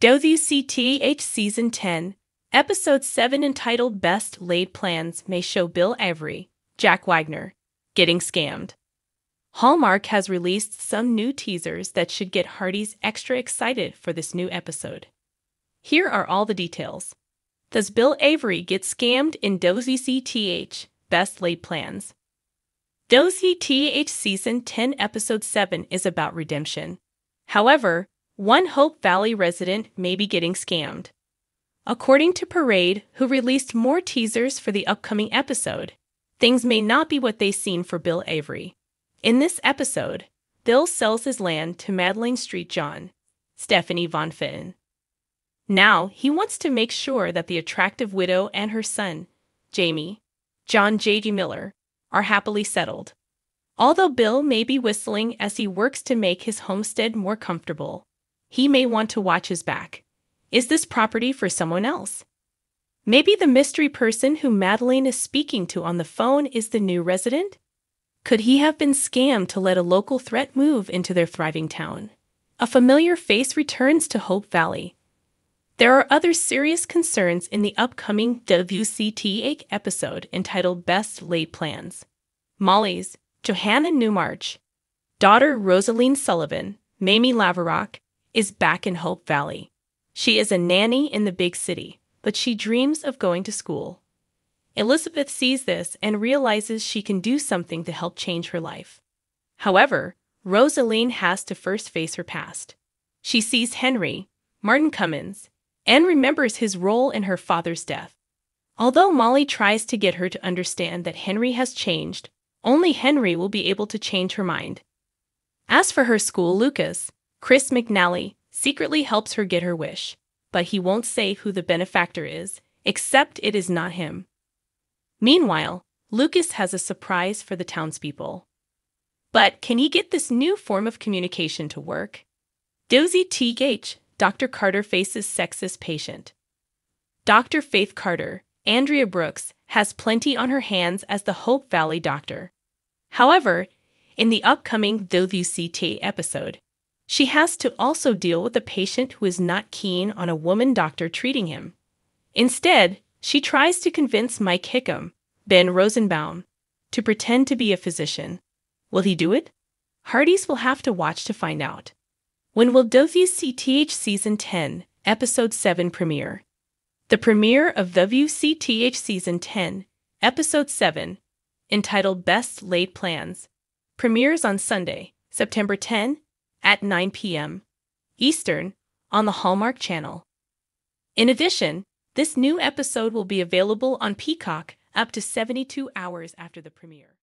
WCTH Season 10, Episode 7 entitled Best Laid Plans may show Bill Avery, Jack Wagner, getting scammed. Hallmark has released some new teasers that should get Hearties extra excited for this new episode. Here are all the details. Does Bill Avery get scammed in WCTH Best Laid Plans? WCTH Season 10 Episode 7 is about redemption. However, one Hope Valley resident may be getting scammed. According to Parade, who released more teasers for the upcoming episode, things may not be what they seem for Bill Avery. In this episode, Bill sells his land to Madeline Street John, Stefanie von Pfetten. Now he wants to make sure that the attractive widow and her son, Jamie, John J.G. Miller, are happily settled. Although Bill may be whistling as he works to make his homestead more comfortable, he may want to watch his back. Is this property for someone else? Maybe the mystery person who Madeline is speaking to on the phone is the new resident? Could he have been scammed to let a local threat move into their thriving town? A familiar face returns to Hope Valley. There are other serious concerns in the upcoming WCTH episode entitled Best Laid Plans. Molly's, Johannah Newmarch, daughter Rosaline Sullivan, Mamie Laverock, is back in Hope Valley. She is a nanny in the big city, but she dreams of going to school. Elizabeth sees this and realizes she can do something to help change her life. However, Rosaline has to first face her past. She sees Henry, Martin Cummins, and remembers his role in her father's death. Although Molly tries to get her to understand that Henry has changed, only Henry will be able to change her mind. As for her school, Lucas, Chris McNally secretly helps her get her wish, but he won't say who the benefactor is, except it is not him. Meanwhile, Lucas has a surprise for the townspeople. But can he get this new form of communication to work? Dozy T. Gage, Dr. Carter faces sexist patient. Dr. Faith Carter, Andrea Brooks, has plenty on her hands as the Hope Valley doctor. However, in the upcoming WCT episode, she has to also deal with a patient who is not keen on a woman doctor treating him. Instead, she tries to convince Mike Hickam, Ben Rosenbaum, to pretend to be a physician. Will he do it? Hearties will have to watch to find out. When will WCTH Season 10, Episode 7 premiere? The premiere of WCTH Season 10, Episode 7, entitled Best Laid Plans, premieres on Sunday, September 10 at 9 p.m. Eastern on the Hallmark Channel. In addition, this new episode will be available on Peacock up to 72 hours after the premiere.